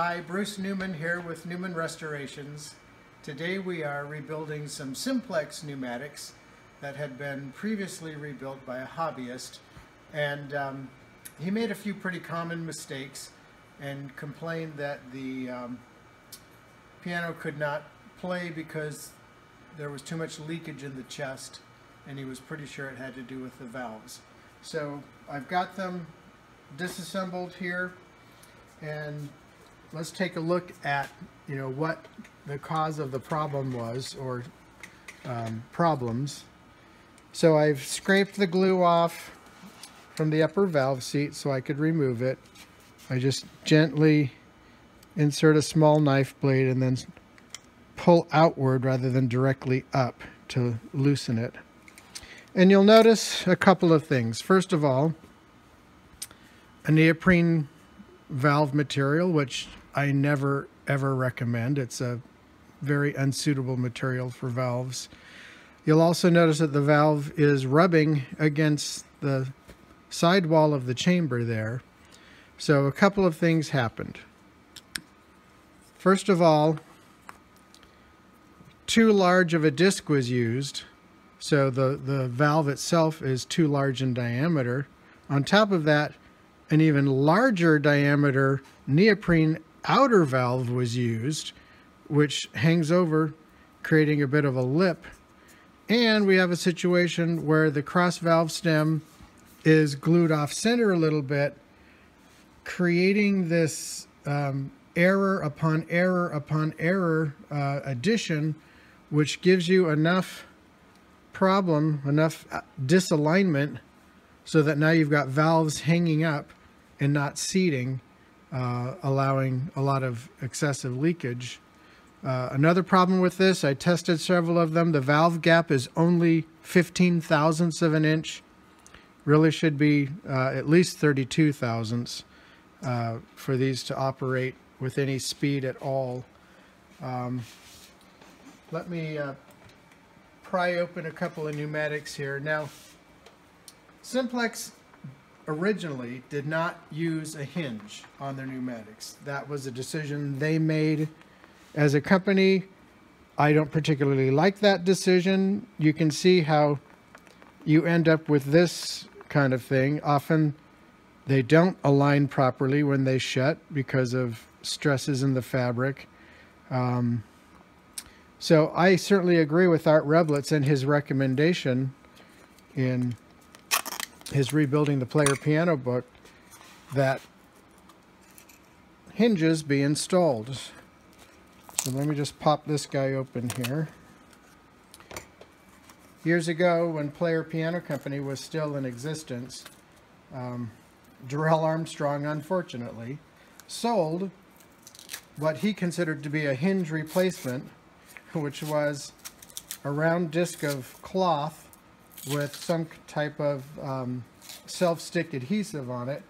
Hi, Bruce Newman here with Newman Restorations. Today we are rebuilding some simplex pneumatics that had been previously rebuilt by a hobbyist and um, he made a few pretty common mistakes and complained that the um, piano could not play because there was too much leakage in the chest and he was pretty sure it had to do with the valves. So I've got them disassembled here and let's take a look at you know what the cause of the problem was or um, problems. So I've scraped the glue off from the upper valve seat so I could remove it. I just gently insert a small knife blade and then pull outward rather than directly up to loosen it. And you'll notice a couple of things. First of all, a neoprene valve material, which I never ever recommend. It's a very unsuitable material for valves. You'll also notice that the valve is rubbing against the sidewall of the chamber there. So a couple of things happened. First of all, too large of a disc was used, so the, the valve itself is too large in diameter. On top of that, an even larger diameter neoprene outer valve was used, which hangs over, creating a bit of a lip. And we have a situation where the cross valve stem is glued off center a little bit, creating this um, error upon error upon error uh, addition, which gives you enough problem, enough uh, disalignment, so that now you've got valves hanging up and not seating, uh, allowing a lot of excessive leakage. Uh, another problem with this, I tested several of them. The valve gap is only 15 thousandths of an inch really should be uh, at least 32 thousandths uh, for these to operate with any speed at all. Um, let me uh, pry open a couple of pneumatics here. Now, Simplex originally did not use a hinge on their pneumatics. That was a decision they made as a company. I don't particularly like that decision. You can see how you end up with this kind of thing. Often they don't align properly when they shut because of stresses in the fabric. Um, so I certainly agree with Art Reblitz and his recommendation in his Rebuilding the Player Piano book that hinges be installed. So let me just pop this guy open here. Years ago, when Player Piano Company was still in existence, um, Durrell Armstrong, unfortunately, sold what he considered to be a hinge replacement, which was a round disc of cloth with some type of um, self-stick adhesive on it.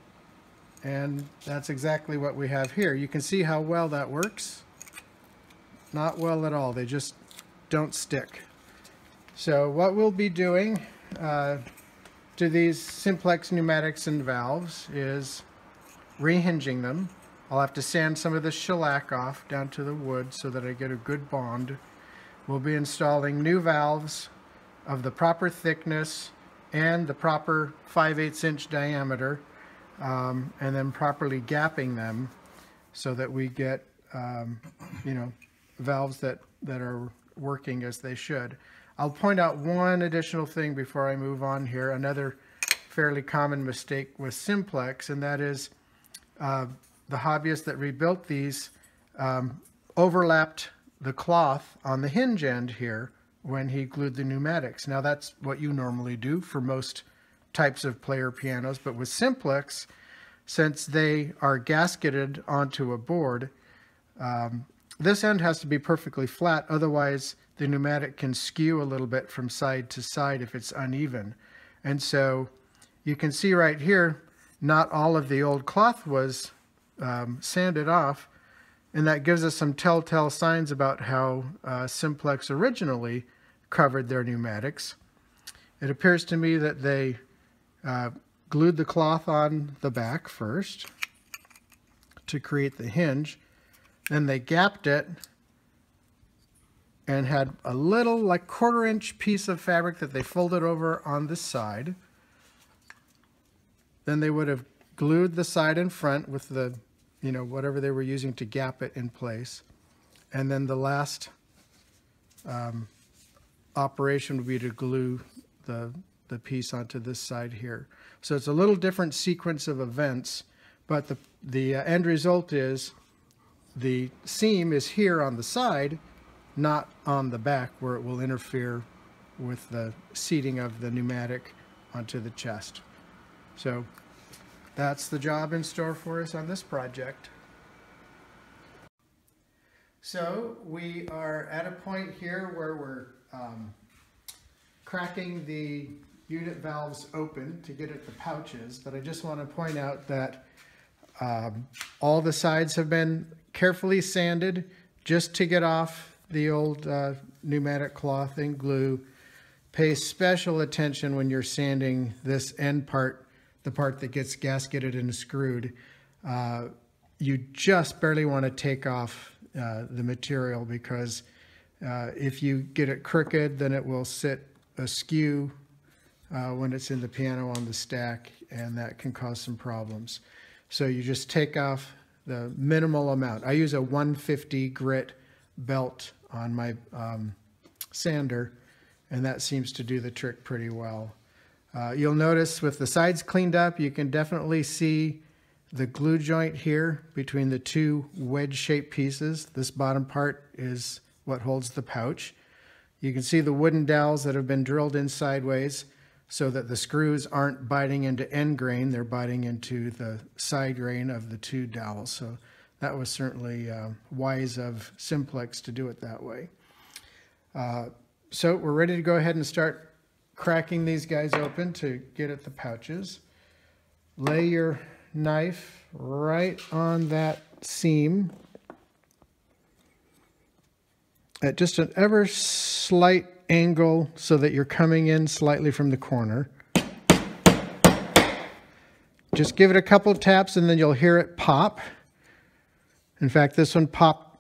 And that's exactly what we have here. You can see how well that works. Not well at all. They just don't stick. So what we'll be doing uh, to these simplex pneumatics and valves is rehinging them. I'll have to sand some of the shellac off down to the wood so that I get a good bond. We'll be installing new valves of the proper thickness and the proper 5 8 inch diameter um, and then properly gapping them so that we get um, you know valves that that are working as they should. I'll point out one additional thing before I move on here, another fairly common mistake with Simplex, and that is uh, the hobbyist that rebuilt these um, overlapped the cloth on the hinge end here when he glued the pneumatics. Now that's what you normally do for most types of player pianos, but with Simplex, since they are gasketed onto a board, um, this end has to be perfectly flat, otherwise the pneumatic can skew a little bit from side to side if it's uneven. And so you can see right here, not all of the old cloth was um, sanded off, and that gives us some telltale signs about how uh, Simplex originally covered their pneumatics. It appears to me that they uh, glued the cloth on the back first to create the hinge. Then they gapped it and had a little like quarter inch piece of fabric that they folded over on the side. Then they would have glued the side and front with the, you know, whatever they were using to gap it in place. And then the last um, operation would be to glue the, the piece onto this side here. So it's a little different sequence of events, but the, the uh, end result is the seam is here on the side, not on the back where it will interfere with the seating of the pneumatic onto the chest. So that's the job in store for us on this project. So we are at a point here where we're um, cracking the unit valves open to get at the pouches, but I just want to point out that um, all the sides have been carefully sanded just to get off the old uh, pneumatic cloth and glue. Pay special attention when you're sanding this end part, the part that gets gasketed and screwed. Uh, you just barely want to take off uh, the material because uh, if you get it crooked, then it will sit askew uh, when it's in the piano on the stack, and that can cause some problems. So you just take off the minimal amount. I use a 150 grit belt on my um, sander, and that seems to do the trick pretty well. Uh, you'll notice with the sides cleaned up, you can definitely see the glue joint here between the two wedge-shaped pieces. This bottom part is what holds the pouch. You can see the wooden dowels that have been drilled in sideways so that the screws aren't biting into end grain, they're biting into the side grain of the two dowels. So that was certainly uh, wise of Simplex to do it that way. Uh, so we're ready to go ahead and start cracking these guys open to get at the pouches. Lay your knife right on that seam at just an ever slight angle so that you're coming in slightly from the corner. Just give it a couple of taps and then you'll hear it pop. In fact, this one popped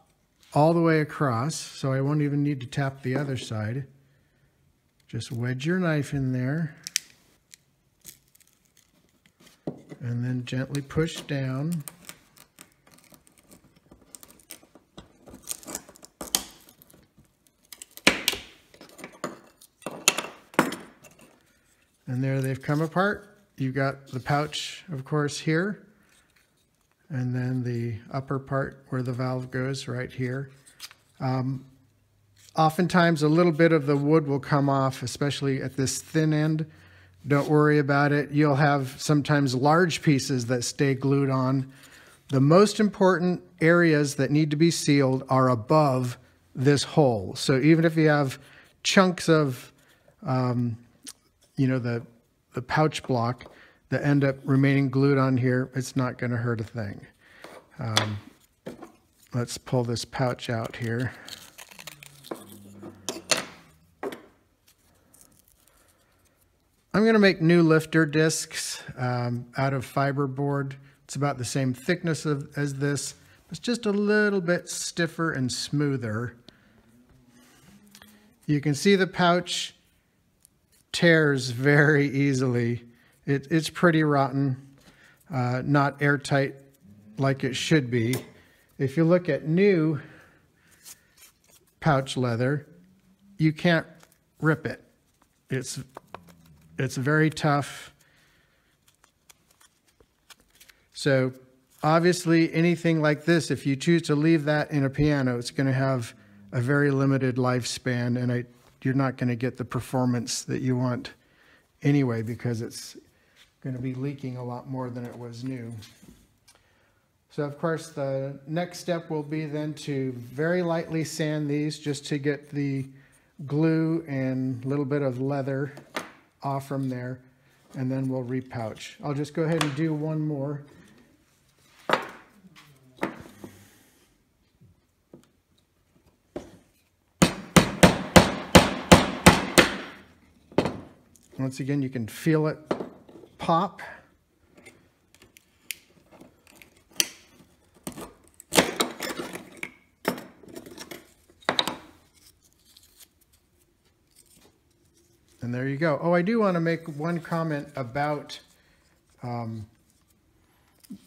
all the way across, so I won't even need to tap the other side. Just wedge your knife in there. And then gently push down. And there they've come apart. You've got the pouch, of course, here. And then the upper part where the valve goes right here. Um, oftentimes a little bit of the wood will come off, especially at this thin end. Don't worry about it. You'll have sometimes large pieces that stay glued on. The most important areas that need to be sealed are above this hole. So even if you have chunks of um, you know, the, the pouch block that end up remaining glued on here, it's not going to hurt a thing. Um, let's pull this pouch out here. I'm going to make new lifter discs um, out of fiberboard. It's about the same thickness of, as this. It's just a little bit stiffer and smoother. You can see the pouch tears very easily. It, it's pretty rotten, uh, not airtight like it should be. If you look at new pouch leather, you can't rip it. It's, it's very tough. So obviously anything like this, if you choose to leave that in a piano, it's going to have a very limited lifespan. And I you're not going to get the performance that you want anyway because it's going to be leaking a lot more than it was new. So of course the next step will be then to very lightly sand these just to get the glue and a little bit of leather off from there and then we'll repouch. I'll just go ahead and do one more. Once again, you can feel it pop. And there you go. Oh, I do want to make one comment about um,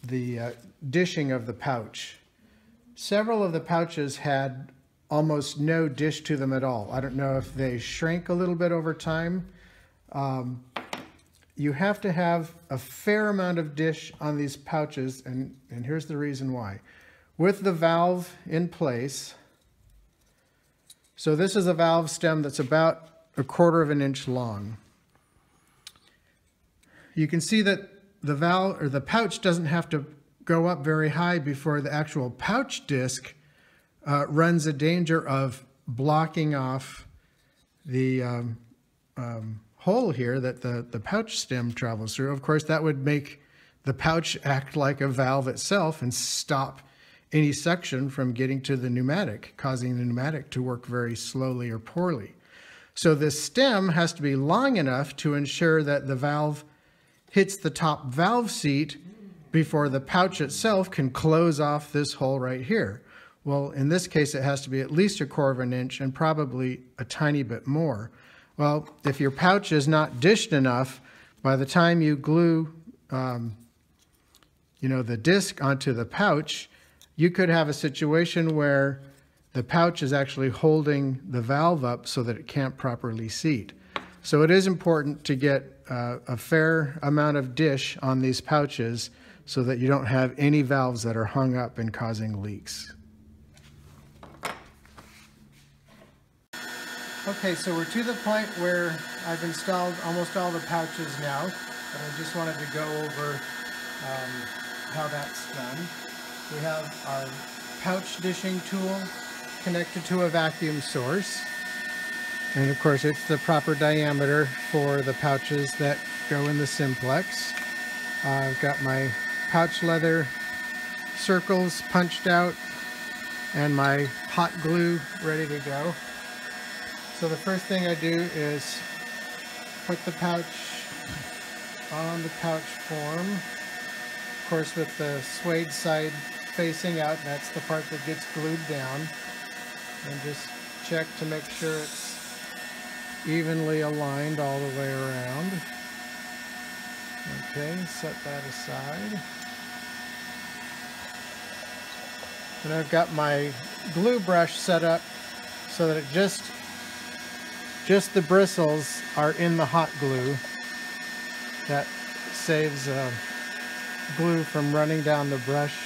the uh, dishing of the pouch. Several of the pouches had almost no dish to them at all. I don't know if they shrink a little bit over time. Um, you have to have a fair amount of dish on these pouches, and, and here's the reason why. With the valve in place, so this is a valve stem that's about a quarter of an inch long. You can see that the valve or the pouch doesn't have to go up very high before the actual pouch disc uh, runs a danger of blocking off the um, um, hole here that the, the pouch stem travels through. Of course, that would make the pouch act like a valve itself and stop any suction from getting to the pneumatic, causing the pneumatic to work very slowly or poorly. So this stem has to be long enough to ensure that the valve hits the top valve seat before the pouch itself can close off this hole right here. Well, in this case, it has to be at least a quarter of an inch and probably a tiny bit more. Well, if your pouch is not dished enough, by the time you glue, um, you know, the disc onto the pouch, you could have a situation where the pouch is actually holding the valve up so that it can't properly seat. So it is important to get uh, a fair amount of dish on these pouches so that you don't have any valves that are hung up and causing leaks. Okay, so we're to the point where I've installed almost all the pouches now, but I just wanted to go over um, how that's done. We have our pouch dishing tool connected to a vacuum source. And of course it's the proper diameter for the pouches that go in the simplex. Uh, I've got my pouch leather circles punched out and my hot glue ready to go. So the first thing I do is put the pouch on the pouch form. Of course with the suede side facing out, that's the part that gets glued down. And just check to make sure it's evenly aligned all the way around. Okay, set that aside. And I've got my glue brush set up so that it just just the bristles are in the hot glue. That saves uh, glue from running down the brush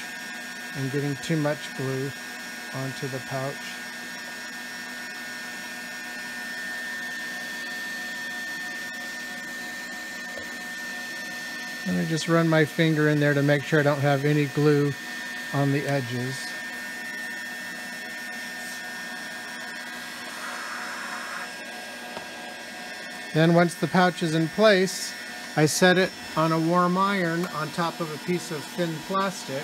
and getting too much glue onto the pouch. I just run my finger in there to make sure I don't have any glue on the edges. Then once the pouch is in place, I set it on a warm iron on top of a piece of thin plastic.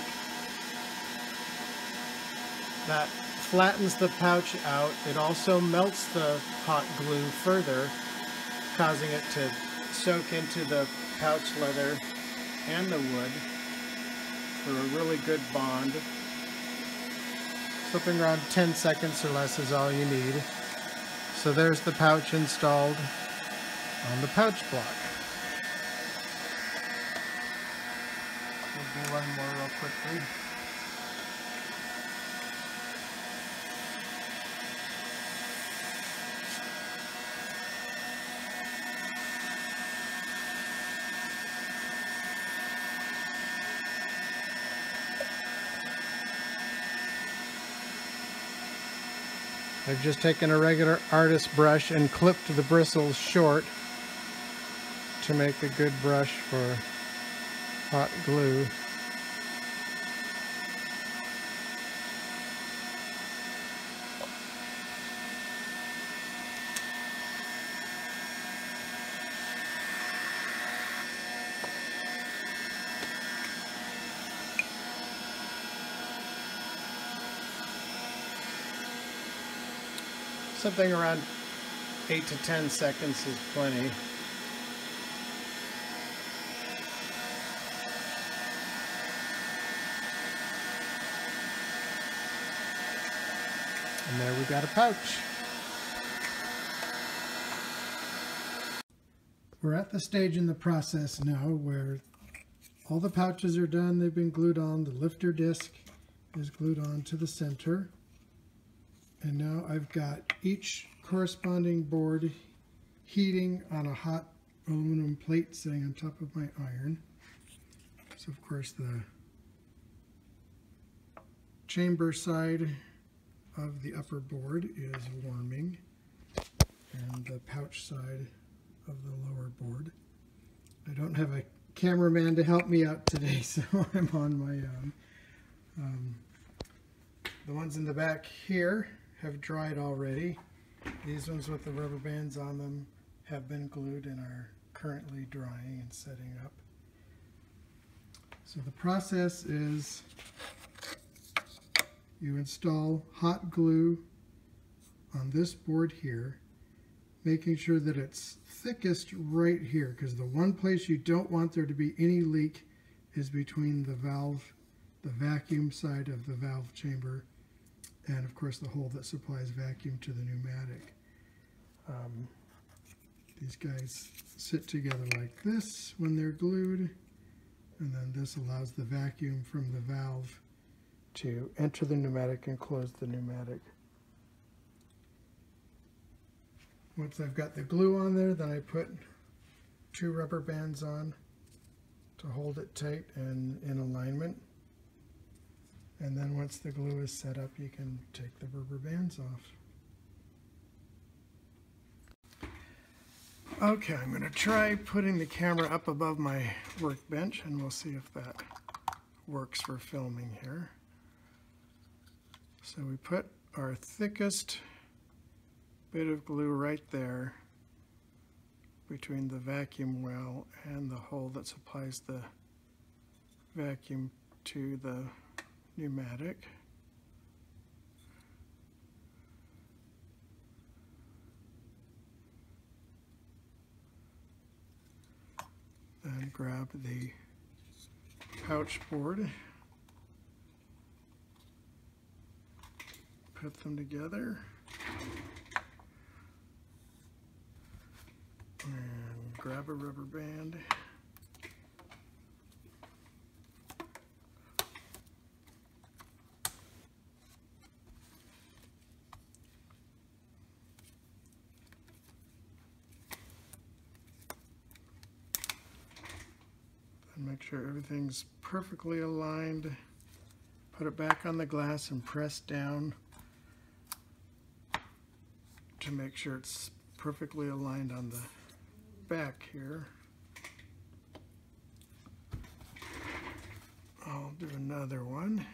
That flattens the pouch out. It also melts the hot glue further, causing it to soak into the pouch leather and the wood for a really good bond. Something around 10 seconds or less is all you need. So there's the pouch installed on the pouch block. We'll do one more real quickly. I've just taken a regular artist brush and clipped the bristles short to make a good brush for hot glue. Something around 8 to 10 seconds is plenty. And there we've got a pouch. We're at the stage in the process now where all the pouches are done, they've been glued on, the lifter disc is glued on to the center. And now I've got each corresponding board heating on a hot aluminum plate sitting on top of my iron. So of course the chamber side of the upper board is warming and the pouch side of the lower board. I don't have a cameraman to help me out today, so I'm on my own. Um, the ones in the back here have dried already. These ones with the rubber bands on them have been glued and are currently drying and setting up. So the process is you install hot glue on this board here, making sure that it's thickest right here, because the one place you don't want there to be any leak is between the valve, the vacuum side of the valve chamber, and of course the hole that supplies vacuum to the pneumatic. Um, these guys sit together like this when they're glued, and then this allows the vacuum from the valve to enter the pneumatic and close the pneumatic. Once I've got the glue on there, then I put two rubber bands on to hold it tight and in alignment. And then once the glue is set up, you can take the rubber bands off. Okay, I'm going to try putting the camera up above my workbench and we'll see if that works for filming here. So we put our thickest bit of glue right there between the vacuum well and the hole that supplies the vacuum to the pneumatic. Then grab the pouch board, put them together. And grab a rubber band. And make sure everything's perfectly aligned. Put it back on the glass and press down to make sure it's perfectly aligned on the back here. I'll do another one.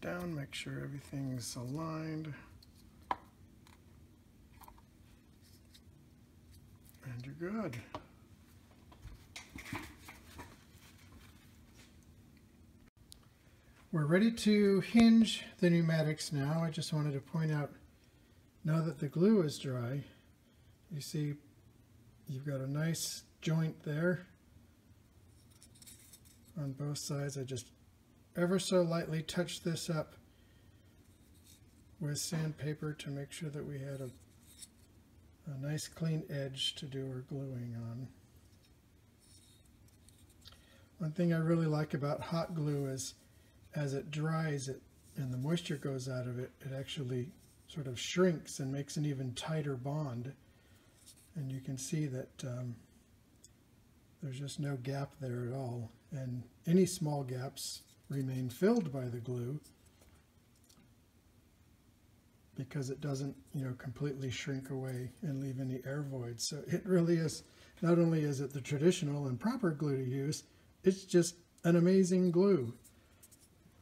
Down, make sure everything's aligned. And you're good. We're ready to hinge the pneumatics now. I just wanted to point out, now that the glue is dry, you see you've got a nice joint there on both sides. I just ever so lightly touch this up with sandpaper to make sure that we had a, a nice clean edge to do our gluing on. One thing I really like about hot glue is as it dries it and the moisture goes out of it, it actually sort of shrinks and makes an even tighter bond. And you can see that um, There's just no gap there at all. And any small gaps remain filled by the glue because it doesn't, you know, completely shrink away and leave any air voids. So it really is, not only is it the traditional and proper glue to use, it's just an amazing glue.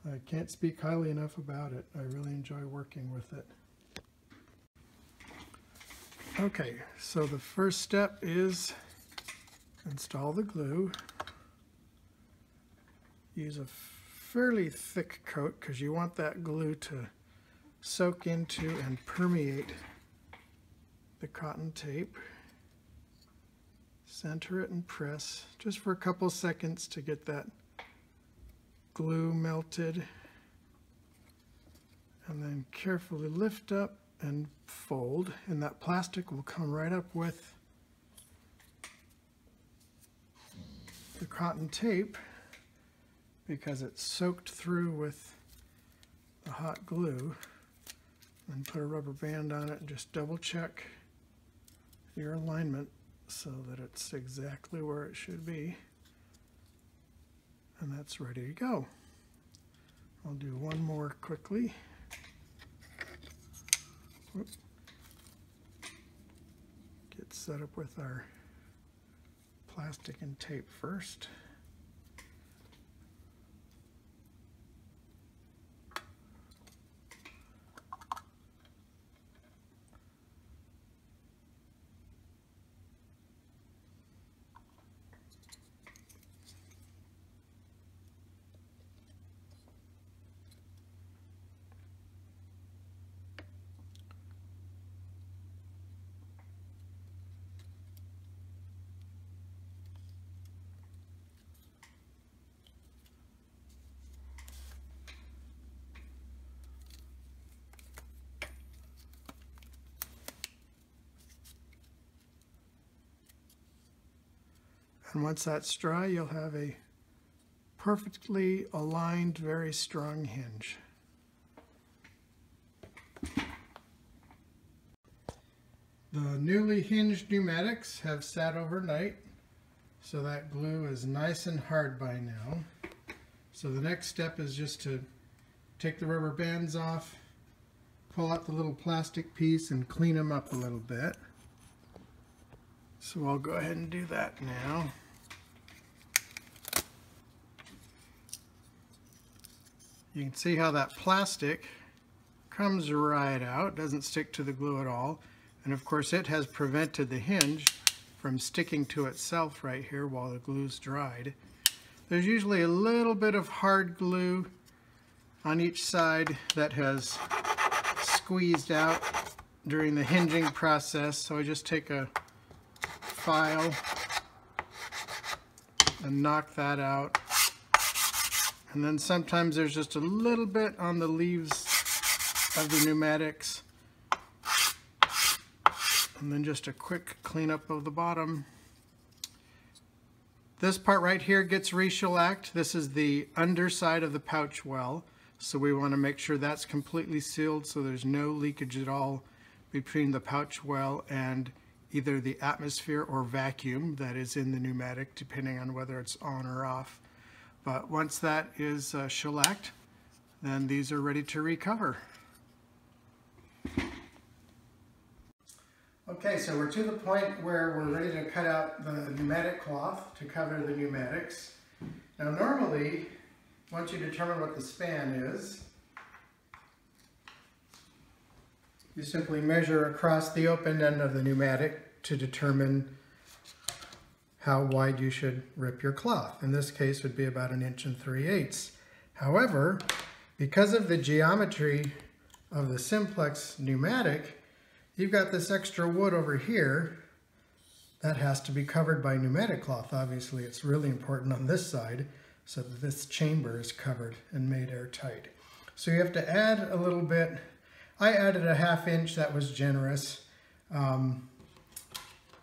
I can't speak highly enough about it. I really enjoy working with it. Okay, so the first step is install the glue. Use a fairly thick coat because you want that glue to soak into and permeate the cotton tape. Center it and press just for a couple seconds to get that glue melted. And then carefully lift up and fold and that plastic will come right up with the cotton tape because it's soaked through with the hot glue and put a rubber band on it and just double check your alignment so that it's exactly where it should be and that's ready to go. I'll do one more quickly. Get set up with our plastic and tape first. And once that's dry, you'll have a perfectly aligned, very strong hinge. The newly hinged pneumatics have sat overnight, so that glue is nice and hard by now. So the next step is just to take the rubber bands off, pull out the little plastic piece and clean them up a little bit. So I'll go ahead and do that now. You can see how that plastic comes right out, doesn't stick to the glue at all. And of course it has prevented the hinge from sticking to itself right here while the glue's dried. There's usually a little bit of hard glue on each side that has squeezed out during the hinging process. So I just take a file and knock that out. And then sometimes there's just a little bit on the leaves of the pneumatics. And then just a quick cleanup of the bottom. This part right here gets re-shellacked. This is the underside of the pouch well. So we want to make sure that's completely sealed so there's no leakage at all between the pouch well and either the atmosphere or vacuum that is in the pneumatic, depending on whether it's on or off. But once that is uh, shellacked, then these are ready to recover. Okay, so we're to the point where we're ready to cut out the pneumatic cloth to cover the pneumatics. Now normally, once you determine what the span is, you simply measure across the open end of the pneumatic to determine how wide you should rip your cloth. In this case would be about an inch and three eighths. However, because of the geometry of the simplex pneumatic, you've got this extra wood over here that has to be covered by pneumatic cloth. Obviously, it's really important on this side so that this chamber is covered and made airtight. So you have to add a little bit. I added a half inch, that was generous, um,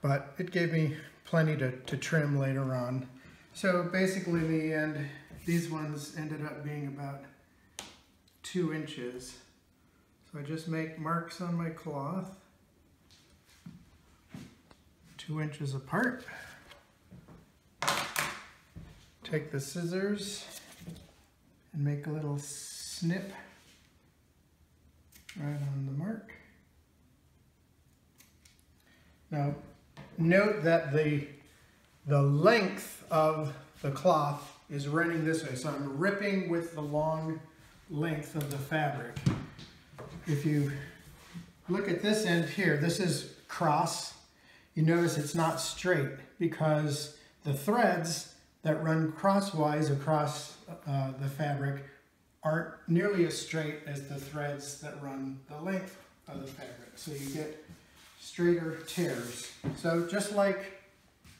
but it gave me plenty to, to trim later on. So basically in the end, these ones ended up being about two inches. So I just make marks on my cloth, two inches apart. Take the scissors and make a little snip right on the mark. Now, note that the, the length of the cloth is running this way, so I'm ripping with the long length of the fabric. If you look at this end here, this is cross. You notice it's not straight because the threads that run crosswise across uh, the fabric aren't nearly as straight as the threads that run the length of the fabric. So you get straighter tears. So just like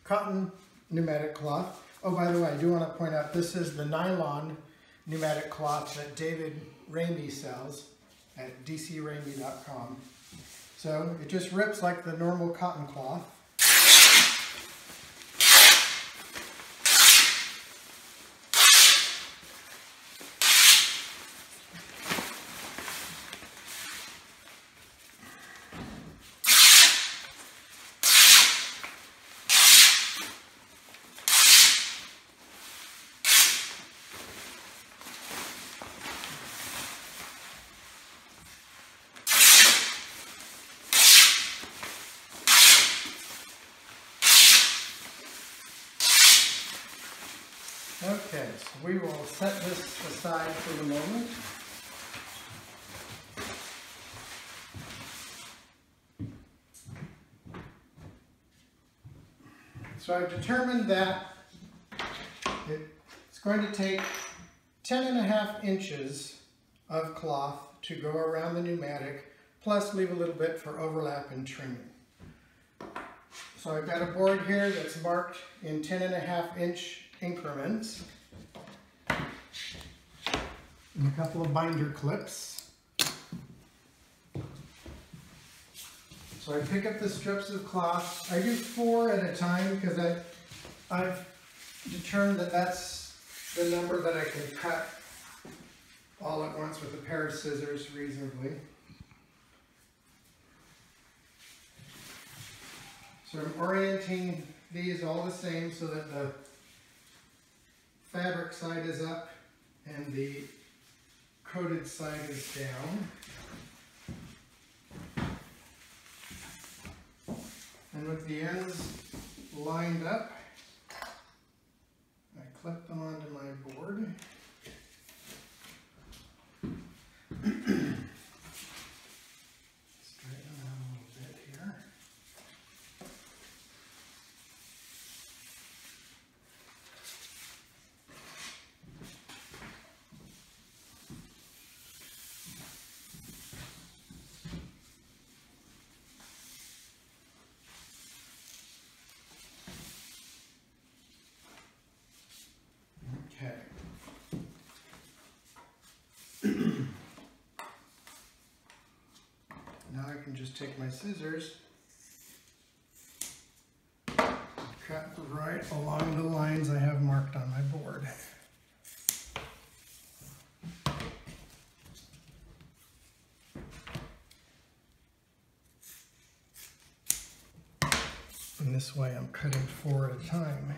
cotton pneumatic cloth, oh by the way, I do want to point out this is the nylon pneumatic cloth that David Ramey sells at dcramey.com. So it just rips like the normal cotton cloth. Okay, so we will set this aside for the moment. So I've determined that it's going to take 10 and a half inches of cloth to go around the pneumatic, plus leave a little bit for overlap and trimming. So I've got a board here that's marked in 10 and a half inch increments. And a couple of binder clips. So I pick up the strips of cloth. I do four at a time because I, I've determined that that's the number that I can cut all at once with a pair of scissors reasonably. So I'm orienting these all the same so that the fabric side is up and the coated side is down. And with the ends lined up, I clip them onto my board. can just take my scissors cut right along the lines I have marked on my board. And this way I'm cutting four at a time.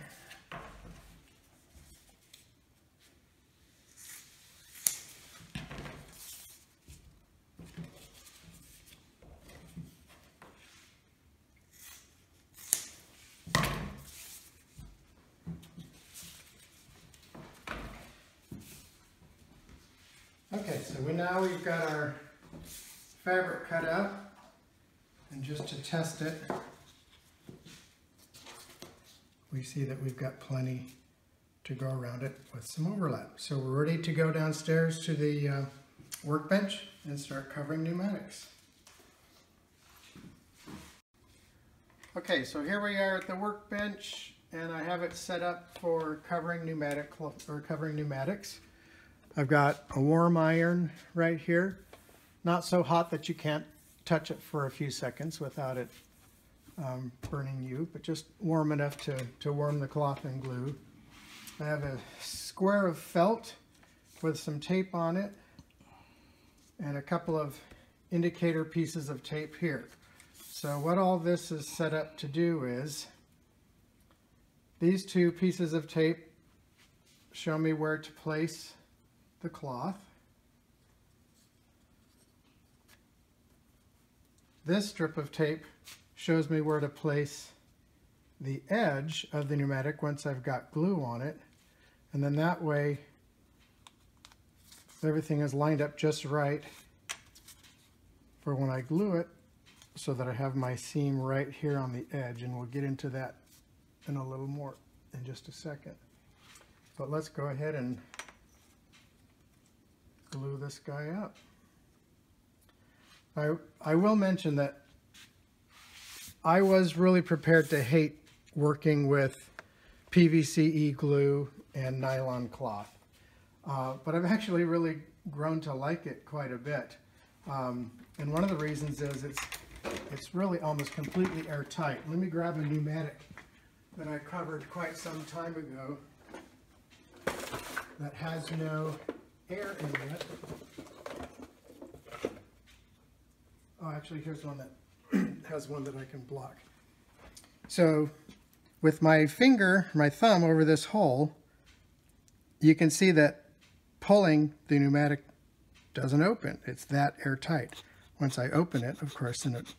Okay, so we now we've got our fabric cut out, and just to test it, we see that we've got plenty to go around it with some overlap. So we're ready to go downstairs to the uh, workbench and start covering pneumatics. Okay, so here we are at the workbench and I have it set up for covering pneumatic or covering pneumatics. I've got a warm iron right here. Not so hot that you can't touch it for a few seconds without it um, burning you, but just warm enough to, to warm the cloth and glue. I have a square of felt with some tape on it and a couple of indicator pieces of tape here. So what all this is set up to do is these two pieces of tape show me where to place the cloth. This strip of tape shows me where to place the edge of the pneumatic once I've got glue on it. And then that way, everything is lined up just right for when I glue it so that I have my seam right here on the edge. And we'll get into that in a little more in just a second. But let's go ahead and glue this guy up. I, I will mention that I was really prepared to hate working with PVCE glue and nylon cloth. Uh, but I've actually really grown to like it quite a bit. Um, and one of the reasons is it's, it's really almost completely airtight. Let me grab a pneumatic that I covered quite some time ago that has no air in it. Oh, actually, here's one that has one that I can block. So with my finger, my thumb over this hole, you can see that pulling the pneumatic doesn't open. It's that airtight. Once I open it, of course, then it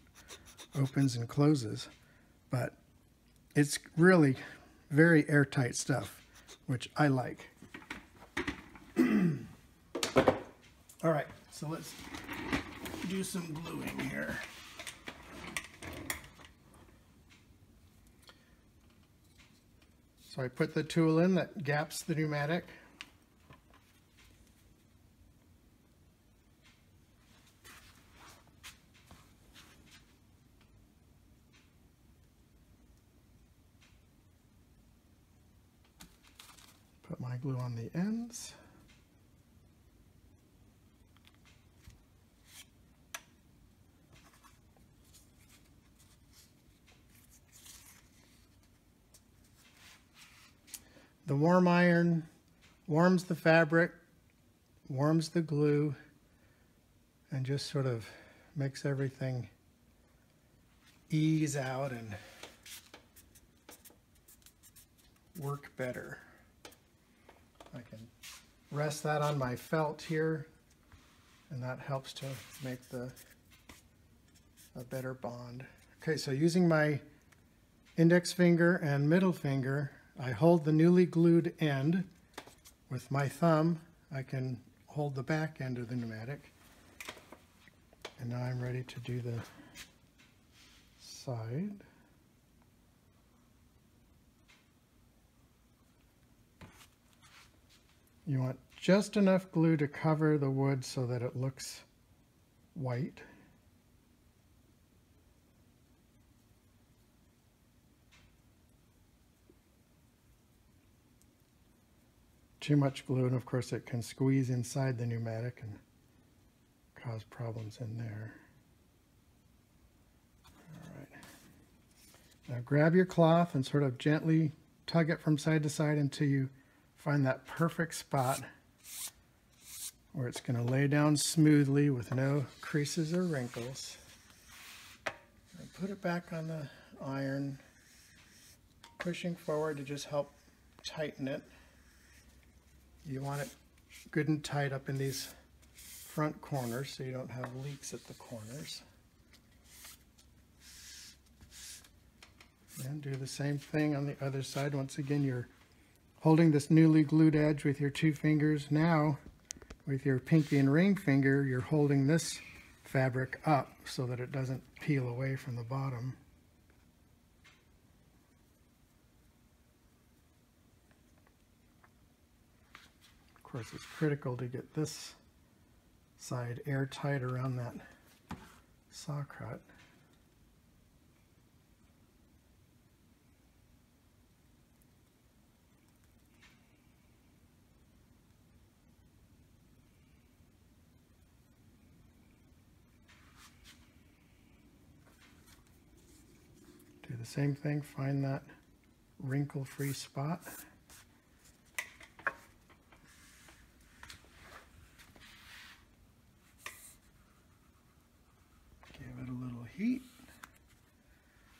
opens and closes. But it's really very airtight stuff, which I like. All right, so let's do some gluing here. So I put the tool in that gaps the pneumatic. Put my glue on the ends. The warm iron warms the fabric, warms the glue, and just sort of makes everything ease out and work better. I can rest that on my felt here and that helps to make the a better bond. Okay, so using my index finger and middle finger, I hold the newly glued end with my thumb. I can hold the back end of the pneumatic. And now I'm ready to do the side. You want just enough glue to cover the wood so that it looks white. Too much glue and of course it can squeeze inside the pneumatic and cause problems in there. All right. Now grab your cloth and sort of gently tug it from side to side until you find that perfect spot where it's going to lay down smoothly with no creases or wrinkles. And put it back on the iron, pushing forward to just help tighten it. You want it good and tight up in these front corners so you don't have leaks at the corners. And do the same thing on the other side. Once again, you're holding this newly glued edge with your two fingers. Now, with your pinky and ring finger, you're holding this fabric up so that it doesn't peel away from the bottom. Of course, it's critical to get this side airtight around that saw cut. Do the same thing, find that wrinkle-free spot. heat.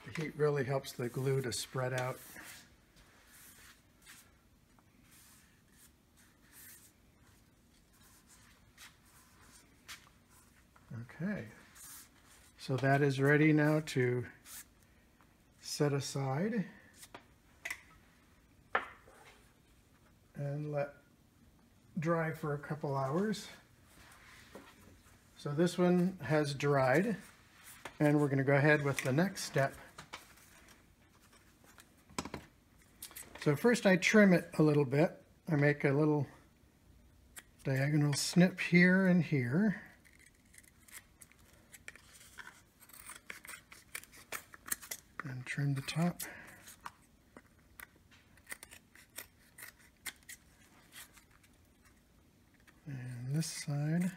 The heat really helps the glue to spread out. Okay, so that is ready now to set aside and let dry for a couple hours. So this one has dried and we're going to go ahead with the next step. So first I trim it a little bit. I make a little diagonal snip here and here. And trim the top. And this side.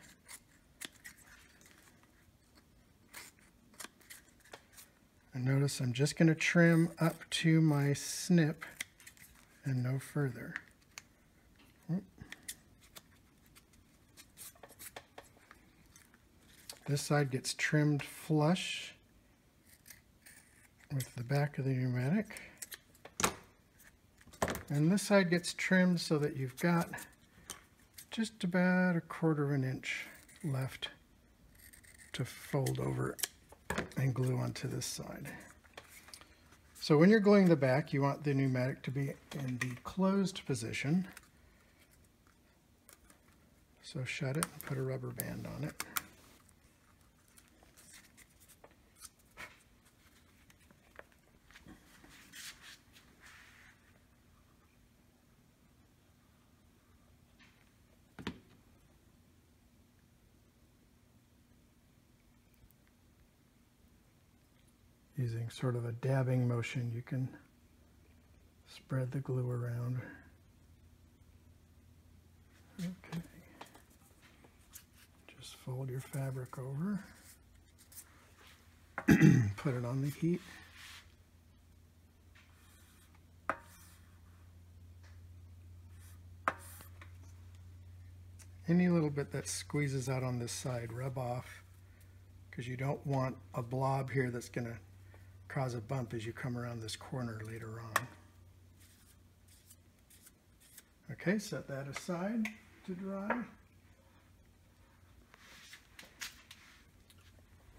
And notice I'm just going to trim up to my snip and no further. This side gets trimmed flush with the back of the pneumatic. And this side gets trimmed so that you've got just about a quarter of an inch left to fold over and glue onto this side. So when you're gluing the back, you want the pneumatic to be in the closed position. So shut it and put a rubber band on it. using sort of a dabbing motion, you can spread the glue around. Okay. Just fold your fabric over. Put it on the heat. Any little bit that squeezes out on this side, rub off because you don't want a blob here that's going to cause a bump as you come around this corner later on. Okay, set that aside to dry.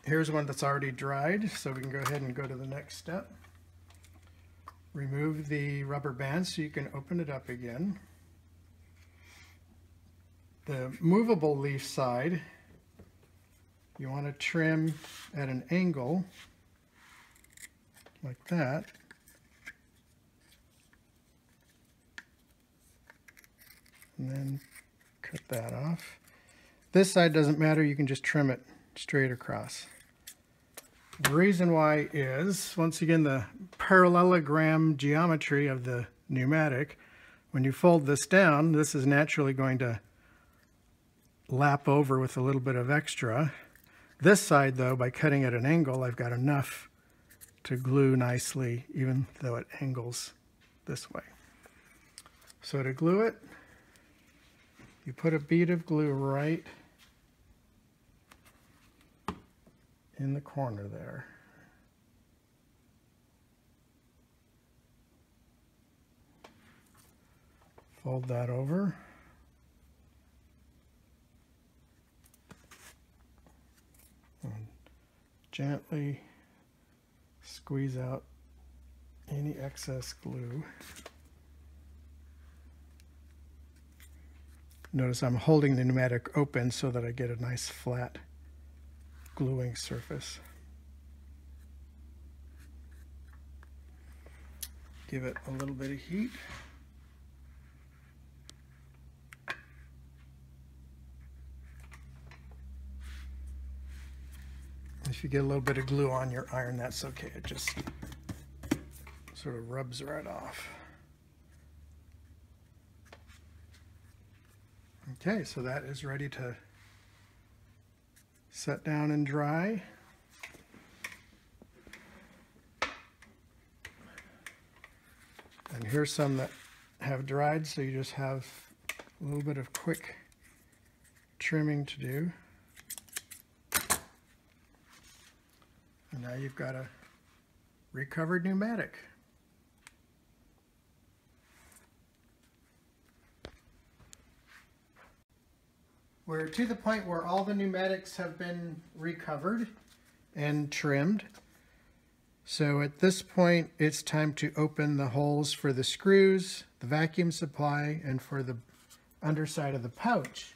Here's one that's already dried, so we can go ahead and go to the next step. Remove the rubber band so you can open it up again. The movable leaf side, you want to trim at an angle like that. And then cut that off. This side doesn't matter, you can just trim it straight across. The reason why is, once again, the parallelogram geometry of the pneumatic, when you fold this down, this is naturally going to lap over with a little bit of extra. This side, though, by cutting at an angle, I've got enough to glue nicely, even though it angles this way. So to glue it, you put a bead of glue right in the corner there. Fold that over. And gently squeeze out any excess glue. Notice I'm holding the pneumatic open so that I get a nice flat gluing surface. Give it a little bit of heat. If you get a little bit of glue on your iron, that's okay. It just sort of rubs right off. Okay, so that is ready to set down and dry. And here's some that have dried, so you just have a little bit of quick trimming to do. Now you've got a recovered pneumatic. we're to the point where all the pneumatics have been recovered and trimmed. So at this point, it's time to open the holes for the screws, the vacuum supply, and for the underside of the pouch.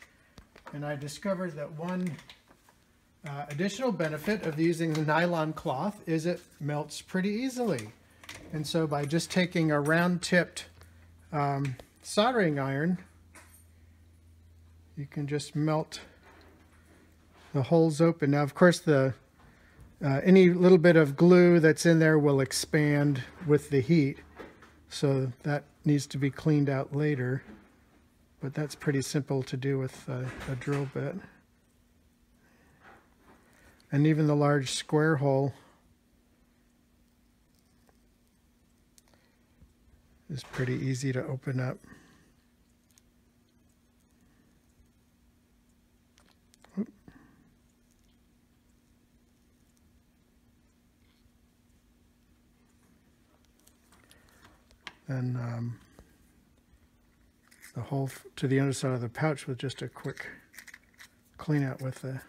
And I discovered that one uh, additional benefit of using the nylon cloth is it melts pretty easily. And so by just taking a round tipped um, soldering iron, you can just melt the holes open. Now, of course, the uh, any little bit of glue that's in there will expand with the heat. So that needs to be cleaned out later. But that's pretty simple to do with a, a drill bit. And even the large square hole is pretty easy to open up. And um, the hole to the underside of the pouch with just a quick clean out with a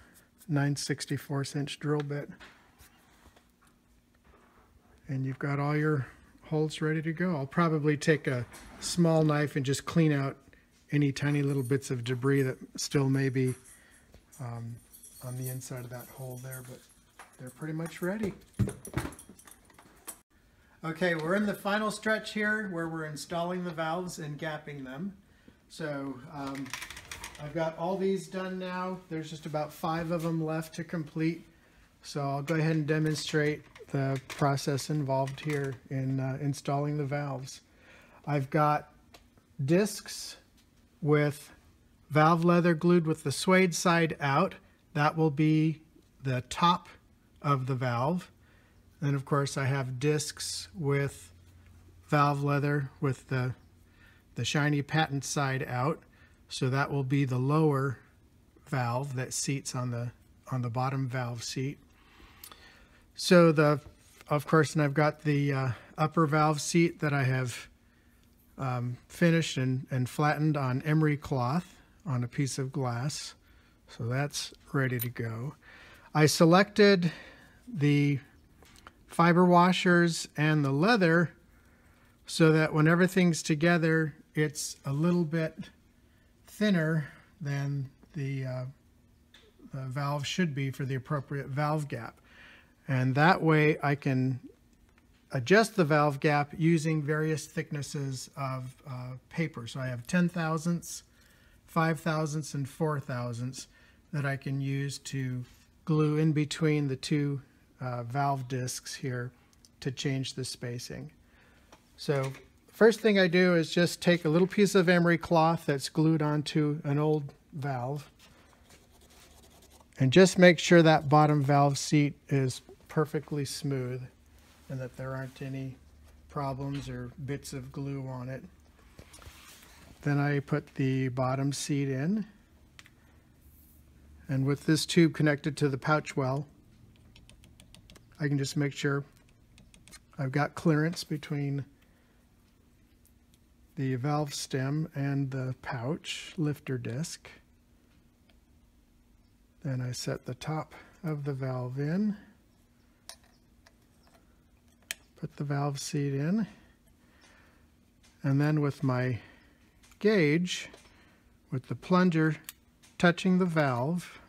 9 64 inch drill bit. And you've got all your holes ready to go. I'll probably take a small knife and just clean out any tiny little bits of debris that still may be um, on the inside of that hole there, but they're pretty much ready. Okay, we're in the final stretch here where we're installing the valves and gapping them. So um, I've got all these done now. There's just about five of them left to complete. So I'll go ahead and demonstrate the process involved here in uh, installing the valves. I've got discs with valve leather glued with the suede side out. That will be the top of the valve. Then of course I have discs with valve leather with the, the shiny patent side out. So that will be the lower valve that seats on the on the bottom valve seat. So the, of course, and I've got the uh, upper valve seat that I have um, finished and, and flattened on emery cloth on a piece of glass. So that's ready to go. I selected the fiber washers and the leather so that when everything's together, it's a little bit thinner than the, uh, the valve should be for the appropriate valve gap. And that way I can adjust the valve gap using various thicknesses of uh, paper. So I have 10 thousandths, 5 thousandths, and 4 thousandths that I can use to glue in between the two uh, valve discs here to change the spacing. So first thing I do is just take a little piece of emery cloth that's glued onto an old valve and just make sure that bottom valve seat is perfectly smooth and that there aren't any problems or bits of glue on it. Then I put the bottom seat in and with this tube connected to the pouch well I can just make sure I've got clearance between the valve stem and the pouch lifter disc. Then I set the top of the valve in, put the valve seat in, and then with my gauge, with the plunger touching the valve,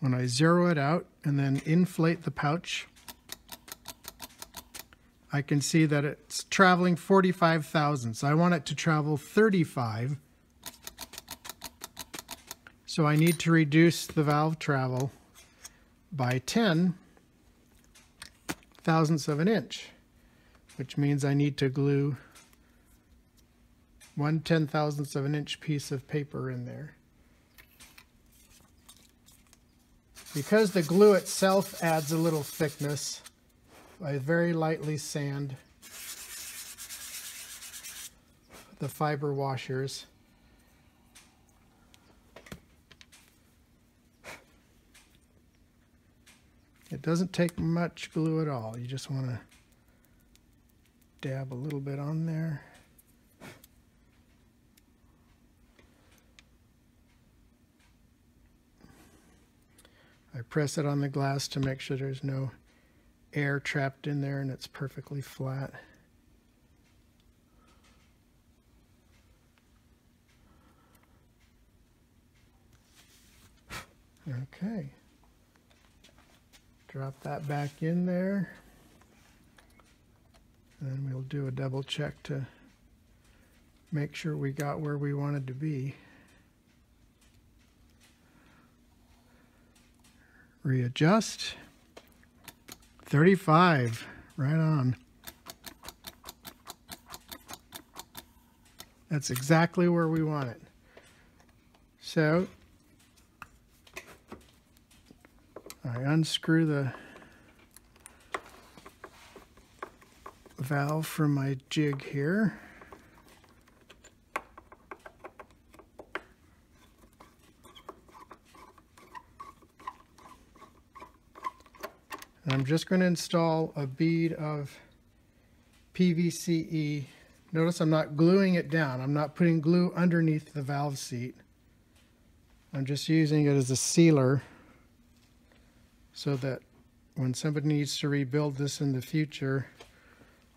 When I zero it out and then inflate the pouch, I can see that it's traveling 45 thousandths. I want it to travel 35. So I need to reduce the valve travel by 10 thousandths of an inch, which means I need to glue one ten thousandths of an inch piece of paper in there. Because the glue itself adds a little thickness, I very lightly sand the fiber washers. It doesn't take much glue at all. You just want to dab a little bit on there. Press it on the glass to make sure there's no air trapped in there and it's perfectly flat. Okay. Drop that back in there. And we'll do a double check to make sure we got where we wanted to be. Readjust. 35, right on. That's exactly where we want it. So I unscrew the valve from my jig here. And I'm just going to install a bead of PVCE. Notice I'm not gluing it down. I'm not putting glue underneath the valve seat. I'm just using it as a sealer so that when somebody needs to rebuild this in the future,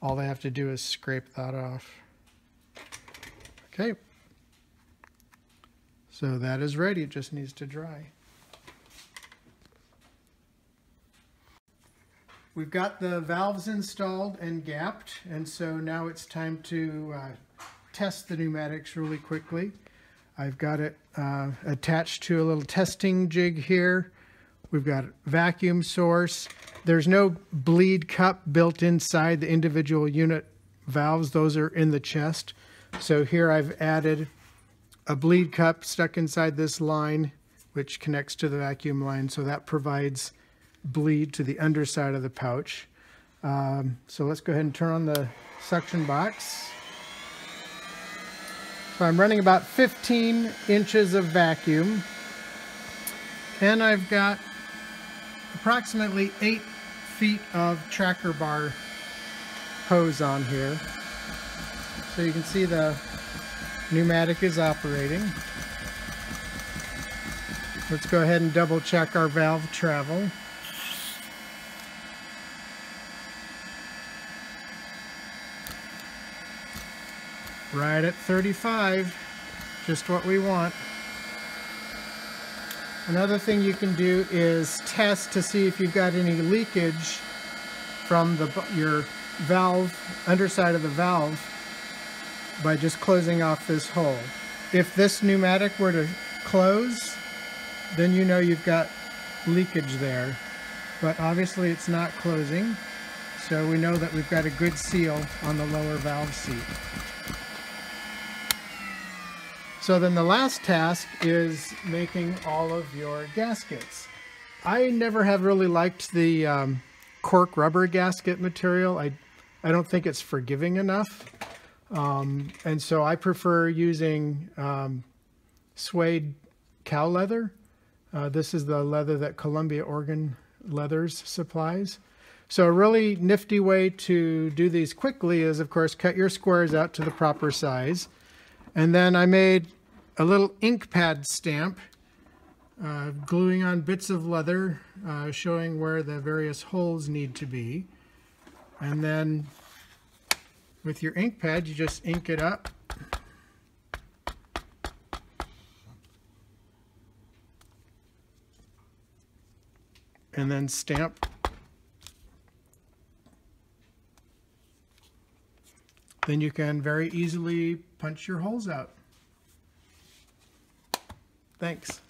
all they have to do is scrape that off. Okay. So that is ready. It just needs to dry. We've got the valves installed and gapped, and so now it's time to uh, test the pneumatics really quickly. I've got it uh, attached to a little testing jig here. We've got vacuum source. There's no bleed cup built inside the individual unit valves. Those are in the chest. So here I've added a bleed cup stuck inside this line, which connects to the vacuum line. So that provides bleed to the underside of the pouch. Um, so let's go ahead and turn on the suction box. So I'm running about 15 inches of vacuum. And I've got approximately eight feet of tracker bar hose on here. So you can see the pneumatic is operating. Let's go ahead and double check our valve travel. Right at 35, just what we want. Another thing you can do is test to see if you've got any leakage from the your valve, underside of the valve, by just closing off this hole. If this pneumatic were to close, then you know you've got leakage there. But obviously it's not closing, so we know that we've got a good seal on the lower valve seat. So then the last task is making all of your gaskets. I never have really liked the um, cork rubber gasket material. I, I don't think it's forgiving enough. Um, and so I prefer using um, suede cow leather. Uh, this is the leather that Columbia Organ Leathers supplies. So a really nifty way to do these quickly is, of course, cut your squares out to the proper size. And then I made a little ink pad stamp, uh, gluing on bits of leather, uh, showing where the various holes need to be. And then with your ink pad, you just ink it up. And then stamp then you can very easily punch your holes out. Thanks.